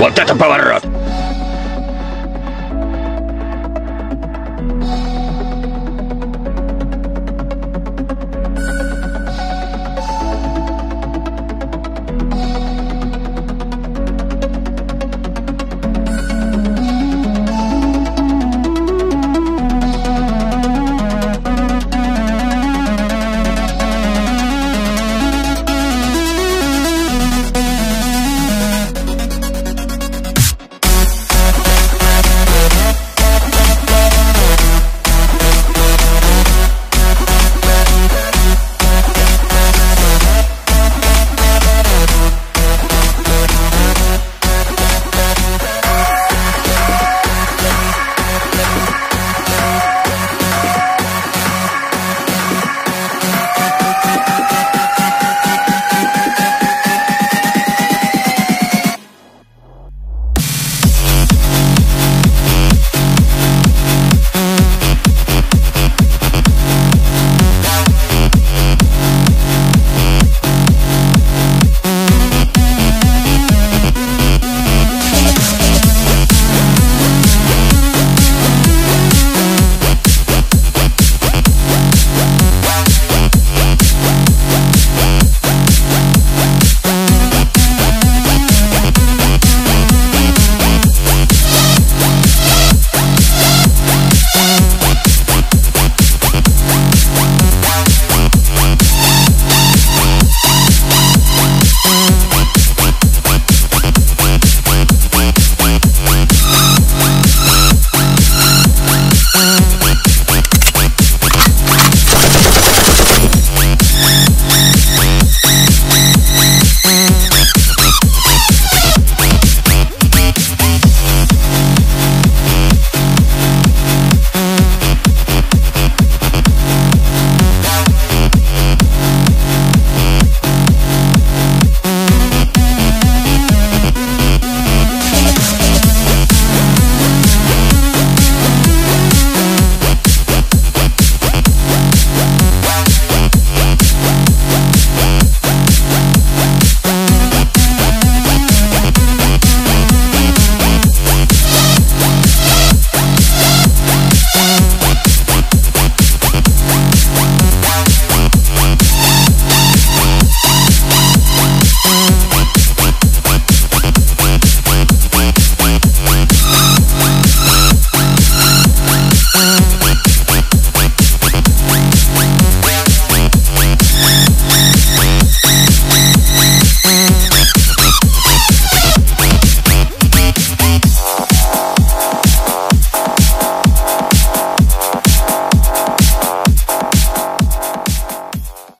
Вот это поворот!